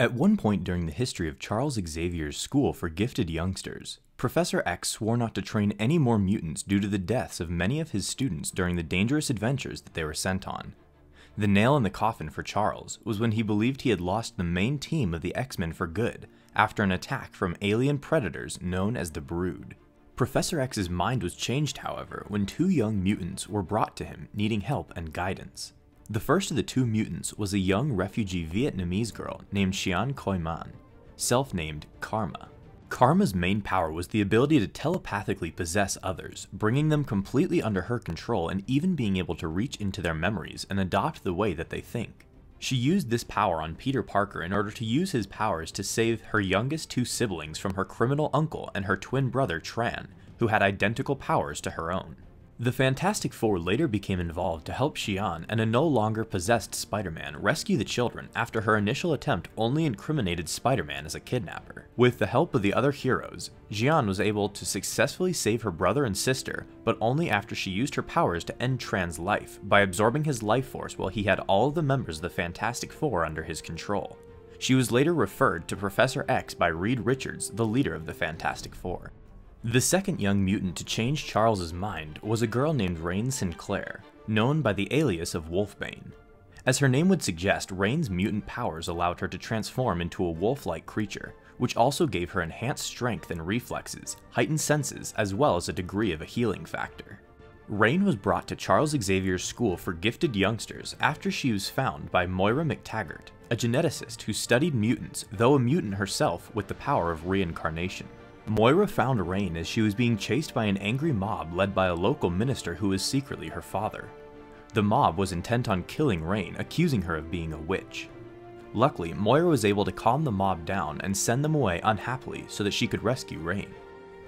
At one point during the history of Charles Xavier's School for Gifted Youngsters, Professor X swore not to train any more mutants due to the deaths of many of his students during the dangerous adventures that they were sent on. The nail in the coffin for Charles was when he believed he had lost the main team of the X-Men for good after an attack from alien predators known as the Brood. Professor X's mind was changed, however, when two young mutants were brought to him needing help and guidance. The first of the two mutants was a young refugee Vietnamese girl named Xian Coy Manh, self-named Karma. Karma's main power was the ability to telepathically possess others, bringing them completely under her control and even being able to reach into their memories and adopt the way that they think. She used this power on Peter Parker in order to use his powers to save her youngest two siblings from her criminal uncle and her twin brother Tran, who had identical powers to her own. The Fantastic Four later became involved to help Xian and a no longer possessed Spider-Man rescue the children after her initial attempt only incriminated Spider-Man as a kidnapper. With the help of the other heroes, Xian was able to successfully save her brother and sister, but only after she used her powers to end Tran's life by absorbing his life force while he had all of the members of the Fantastic Four under his control. She was later referred to Professor X by Reed Richards, the leader of the Fantastic Four. The second young mutant to change Charles's mind was a girl named Rahne Sinclair, known by the alias of Wolfsbane. As her name would suggest, Rahne's mutant powers allowed her to transform into a wolf-like creature, which also gave her enhanced strength and reflexes, heightened senses, as well as a degree of a healing factor. Rahne was brought to Charles Xavier's School for Gifted Youngsters after she was found by Moira MacTaggert, a geneticist who studied mutants, though a mutant herself with the power of reincarnation. Moira found Rahne as she was being chased by an angry mob led by a local minister who was secretly her father. The mob was intent on killing Rahne, accusing her of being a witch. Luckily, Moira was able to calm the mob down and send them away unhappily so that she could rescue Rahne.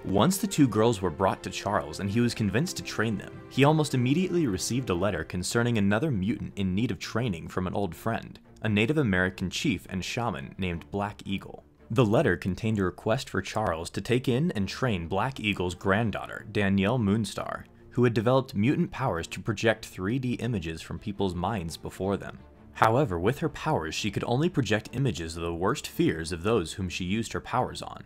Once the two girls were brought to Charles and he was convinced to train them, he almost immediately received a letter concerning another mutant in need of training from an old friend, a Native American chief and shaman named Black Eagle. The letter contained a request for Charles to take in and train Black Eagle's granddaughter, Danielle Moonstar, who had developed mutant powers to project 3D images from people's minds before them. However, with her powers, she could only project images of the worst fears of those whom she used her powers on.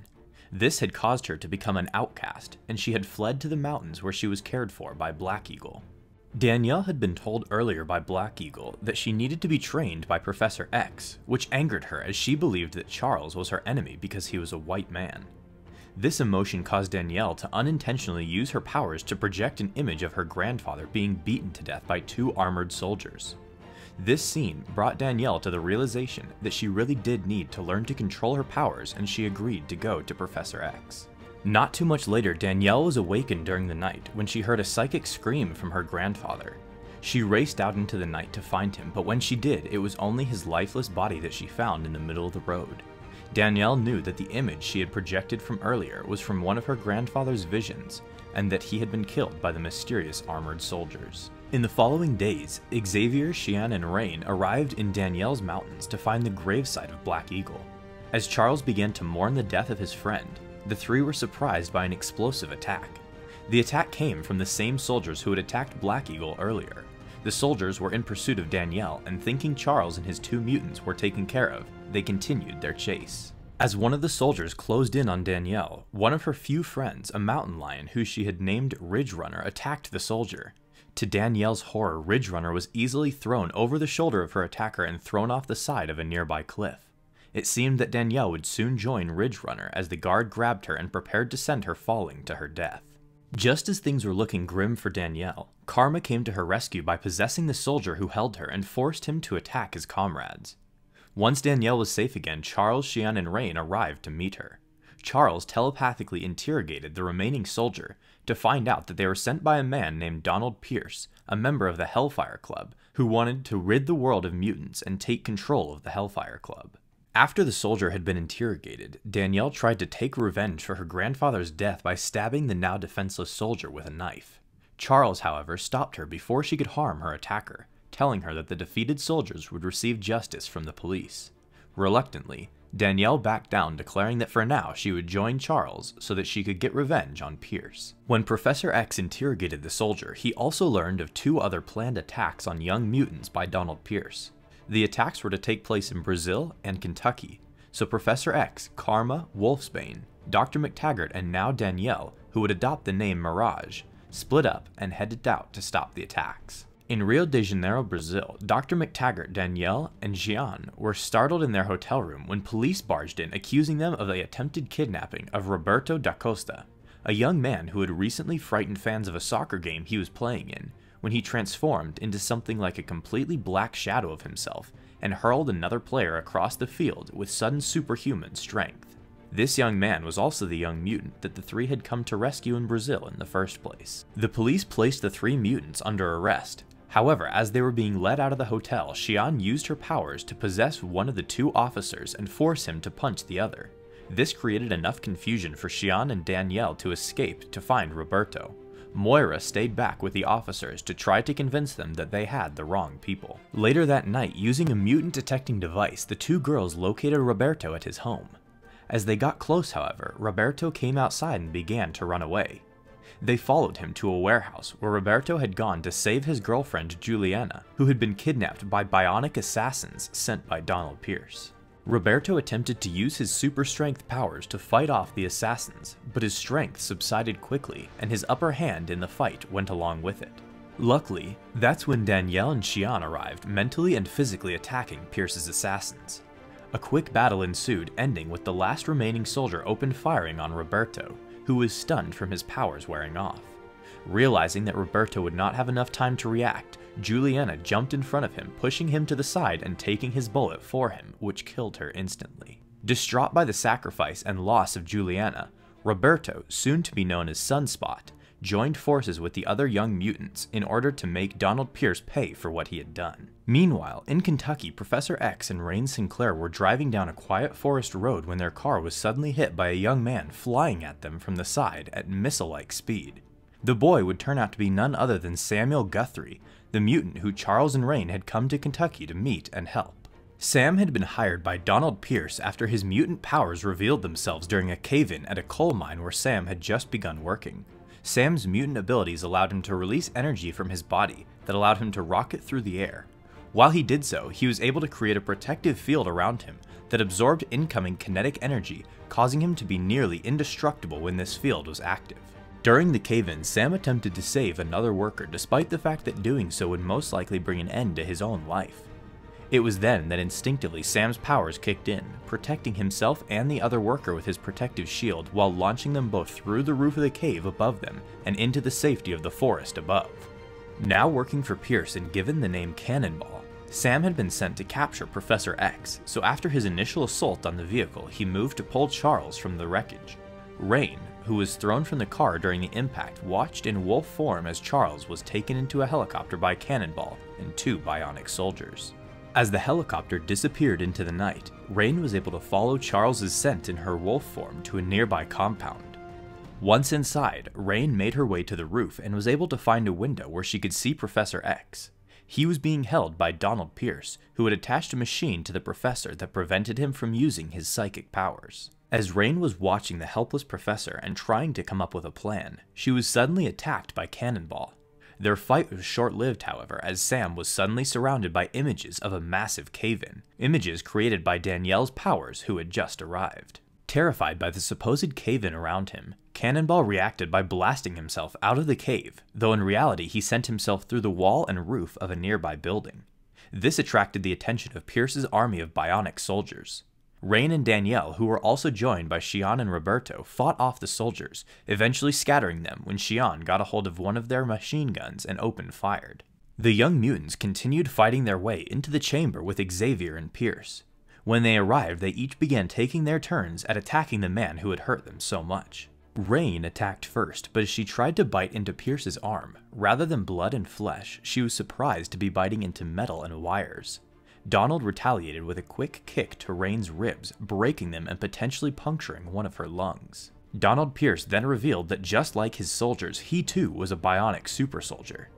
This had caused her to become an outcast, and she had fled to the mountains where she was cared for by Black Eagle. Danielle had been told earlier by Black Eagle that she needed to be trained by Professor X, which angered her as she believed that Charles was her enemy because he was a white man. This emotion caused Danielle to unintentionally use her powers to project an image of her grandfather being beaten to death by two armored soldiers. This scene brought Danielle to the realization that she really did need to learn to control her powers and she agreed to go to Professor X. Not too much later, Danielle was awakened during the night when she heard a psychic scream from her grandfather. She raced out into the night to find him, but when she did, it was only his lifeless body that she found in the middle of the road. Danielle knew that the image she had projected from earlier was from one of her grandfather's visions, and that he had been killed by the mysterious armored soldiers. In the following days, Xavier, Xian, and Rahne arrived in Danielle's mountains to find the gravesite of Black Eagle. As Charles began to mourn the death of his friend, the three were surprised by an explosive attack. The attack came from the same soldiers who had attacked Black Eagle earlier. The soldiers were in pursuit of Danielle, and thinking Charles and his two mutants were taken care of, they continued their chase. As one of the soldiers closed in on Danielle, one of her few friends, a mountain lion who she had named Ridge Runner, attacked the soldier. To Danielle's horror, Ridge Runner was easily thrown over the shoulder of her attacker and thrown off the side of a nearby cliff. It seemed that Danielle would soon join Ridge Runner as the guard grabbed her and prepared to send her falling to her death. Just as things were looking grim for Danielle, Karma came to her rescue by possessing the soldier who held her and forced him to attack his comrades. Once Danielle was safe again, Charles, Xian, and Rahne arrived to meet her. Charles telepathically interrogated the remaining soldier to find out that they were sent by a man named Donald Pierce, a member of the Hellfire Club, who wanted to rid the world of mutants and take control of the Hellfire Club. After the soldier had been interrogated, Danielle tried to take revenge for her grandfather's death by stabbing the now defenseless soldier with a knife. Charles, however, stopped her before she could harm her attacker, telling her that the defeated soldiers would receive justice from the police. Reluctantly, Danielle backed down, declaring that for now she would join Charles so that she could get revenge on Pierce. When Professor X interrogated the soldier, he also learned of two other planned attacks on young mutants by Donald Pierce. The attacks were to take place in Brazil and Kentucky. so Professor X, Karma, Wolfsbane, Dr. MacTaggert, and now Danielle, who would adopt the name Mirage, split up and headed out to stop the attacks. In Rio de Janeiro, Brazil, Dr. MacTaggert, Danielle, and Xian were startled in their hotel room when police barged in accusing them of the attempted kidnapping of Roberto da Costa, a young man who had recently frightened fans of a soccer game he was playing in when he transformed into something like a completely black shadow of himself and hurled another player across the field with sudden superhuman strength. This young man was also the young mutant that the three had come to rescue in Brazil in the first place. The police placed the three mutants under arrest. However, as they were being led out of the hotel, Xian used her powers to possess one of the two officers and force him to punch the other. This created enough confusion for Xian and Danielle to escape to find Roberto. Moira stayed back with the officers to try to convince them that they had the wrong people. Later that night, using a mutant detecting device, the two girls located Roberto at his home. As they got close, however, Roberto came outside and began to run away. They followed him to a warehouse where Roberto had gone to save his girlfriend Juliana, who had been kidnapped by bionic assassins sent by Donald Pierce. Roberto attempted to use his super strength powers to fight off the assassins, but his strength subsided quickly and his upper hand in the fight went along with it. Luckily, that's when Danielle and Xian arrived, mentally and physically attacking Pierce's assassins. A quick battle ensued, ending with the last remaining soldier open firing on Roberto, who was stunned from his powers wearing off. Realizing that Roberto would not have enough time to react, Juliana jumped in front of him, pushing him to the side and taking his bullet for him, which killed her instantly. Distraught by the sacrifice and loss of Juliana, Roberto, soon to be known as Sunspot, joined forces with the other young mutants in order to make Donald Pierce pay for what he had done. Meanwhile, in Kentucky, Professor X and Rahne Sinclair were driving down a quiet forest road when their car was suddenly hit by a young man flying at them from the side at missile-like speed. The boy would turn out to be none other than Samuel Guthrie, the mutant who Charles and Rahne had come to Kentucky to meet and help. Sam had been hired by Donald Pierce after his mutant powers revealed themselves during a cave-in at a coal mine where Sam had just begun working. Sam's mutant abilities allowed him to release energy from his body that allowed him to rocket through the air. While he did so, he was able to create a protective field around him that absorbed incoming kinetic energy, causing him to be nearly indestructible when this field was active. During the cave-in, Sam attempted to save another worker despite the fact that doing so would most likely bring an end to his own life. It was then that instinctively Sam's powers kicked in, protecting himself and the other worker with his protective shield while launching them both through the roof of the cave above them and into the safety of the forest above. Now working for Pierce and given the name Cannonball, Sam had been sent to capture Professor X, so after his initial assault on the vehicle, he moved to pull Charles from the wreckage. Rahne, who was thrown from the car during the impact, watched in wolf form as Charles was taken into a helicopter by Cannonball and two bionic soldiers. As the helicopter disappeared into the night, Rahne was able to follow Charles's scent in her wolf form to a nearby compound. Once inside, Rahne made her way to the roof and was able to find a window where she could see Professor X. He was being held by Donald Pierce, who had attached a machine to the professor that prevented him from using his psychic powers. As Rahne was watching the helpless professor and trying to come up with a plan, she was suddenly attacked by Cannonball. Their fight was short-lived, however, as Sam was suddenly surrounded by images of a massive cave-in, images created by Danielle's powers who had just arrived. Terrified by the supposed cave-in around him, Cannonball reacted by blasting himself out of the cave, though in reality he sent himself through the wall and roof of a nearby building. This attracted the attention of Pierce's army of bionic soldiers. Rahne and Danielle, who were also joined by Xian and Roberto, fought off the soldiers, eventually scattering them when Xian got a hold of one of their machine guns and opened fired. The young mutants continued fighting their way into the chamber with Xavier and Pierce. When they arrived, they each began taking their turns at attacking the man who had hurt them so much. Rahne attacked first, but as she tried to bite into Pierce's arm, rather than blood and flesh, she was surprised to be biting into metal and wires. Donald retaliated with a quick kick to Rahne's ribs, breaking them and potentially puncturing one of her lungs. Donald Pierce then revealed that just like his soldiers, he too was a bionic super soldier.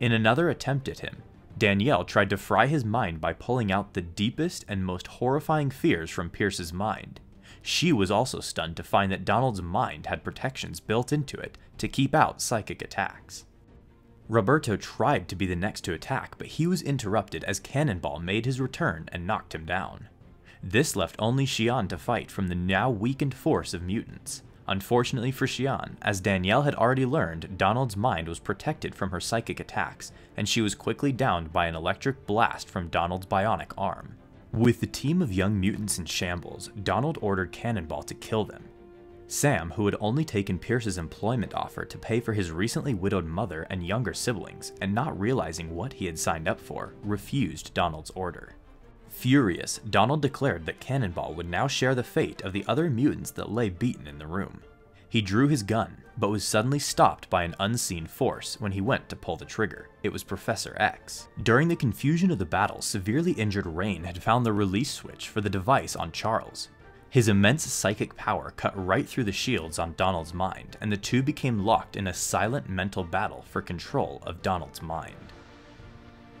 In another attempt at him, Danielle tried to fry his mind by pulling out the deepest and most horrifying fears from Pierce's mind. She was also stunned to find that Donald's mind had protections built into it to keep out psychic attacks. Roberto tried to be the next to attack, but he was interrupted as Cannonball made his return and knocked him down. This left only Xian to fight from the now weakened force of mutants. Unfortunately for Xian, as Danielle had already learned, Donald's mind was protected from her psychic attacks, and she was quickly downed by an electric blast from Donald's bionic arm. With the team of young mutants in shambles, Donald ordered Cannonball to kill them. Sam, who had only taken Pierce's employment offer to pay for his recently widowed mother and younger siblings, and not realizing what he had signed up for, refused Donald's order. Furious, Donald declared that Cannonball would now share the fate of the other mutants that lay beaten in the room. He drew his gun, but was suddenly stopped by an unseen force when he went to pull the trigger. It was Professor X. During the confusion of the battle, severely injured Rahne had found the release switch for the device on Charles. His immense psychic power cut right through the shields on Donald's mind, and the two became locked in a silent mental battle for control of Donald's mind.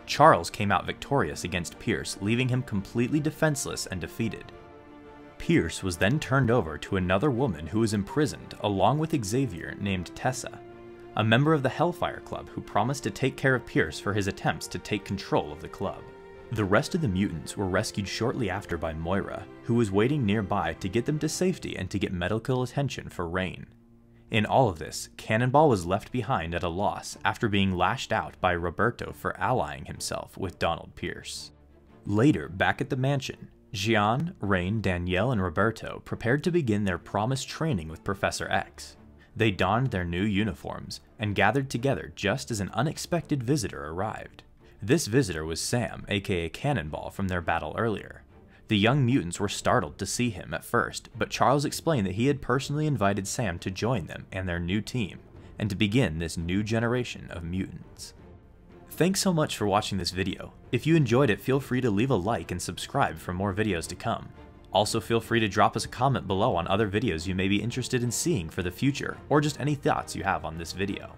Charles came out victorious against Pierce, leaving him completely defenseless and defeated. Pierce was then turned over to another woman who was imprisoned along with Xavier named Tessa, a member of the Hellfire Club who promised to take care of Pierce for his attempts to take control of the club. The rest of the mutants were rescued shortly after by Moira, who was waiting nearby to get them to safety and to get medical attention for Rahne. In all of this, Cannonball was left behind at a loss after being lashed out by Roberto for allying himself with Donald Pierce. Later, back at the mansion, Xian, Rahne, Danielle, and Roberto prepared to begin their promised training with Professor X. They donned their new uniforms and gathered together just as an unexpected visitor arrived. This visitor was Sam, aka Cannonball, from their battle earlier. The young mutants were startled to see him at first, but Charles explained that he had personally invited Sam to join them and their new team, and to begin this new generation of mutants. Thanks so much for watching this video. If you enjoyed it, feel free to leave a like and subscribe for more videos to come. Also feel free to drop us a comment below on other videos you may be interested in seeing for the future, or just any thoughts you have on this video.